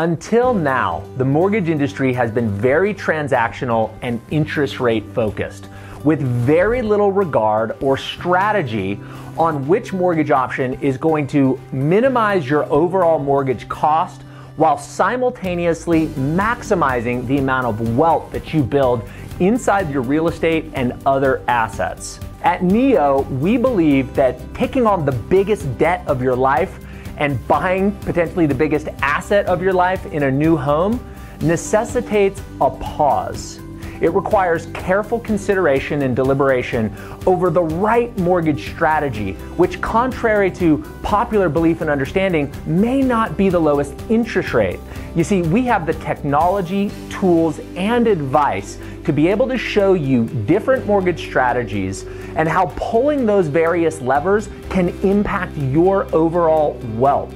Until now, the mortgage industry has been very transactional and interest rate focused, with very little regard or strategy on which mortgage option is going to minimize your overall mortgage cost while simultaneously maximizing the amount of wealth that you build inside your real estate and other assets. At NEO, we believe that taking on the biggest debt of your life and buying potentially the biggest asset of your life in a new home necessitates a pause. It requires careful consideration and deliberation over the right mortgage strategy, which, contrary to popular belief and understanding, may not be the lowest interest rate. You see, we have the technology, tools, and advice to be able to show you different mortgage strategies and how pulling those various levers can impact your overall wealth.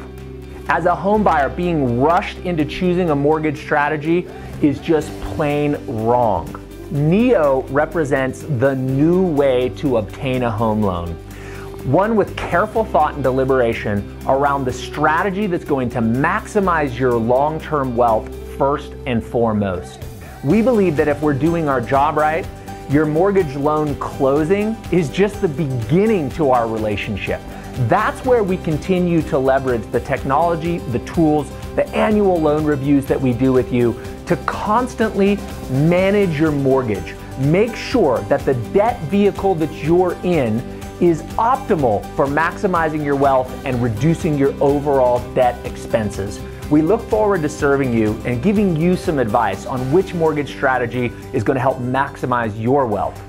As a homebuyer, being rushed into choosing a mortgage strategy is just plain wrong. NEO represents the new way to obtain a home loan. One with careful thought and deliberation around the strategy that's going to maximize your long term wealth first and foremost. We believe that if we're doing our job right, your mortgage loan closing is just the beginning to our relationship. That's where we continue to leverage the technology, the tools, the annual loan reviews that we do with you to constantly manage your mortgage. Make sure that the debt vehicle that you're in is optimal for maximizing your wealth and reducing your overall debt expenses. We look forward to serving you and giving you some advice on which mortgage strategy is going to help maximize your wealth.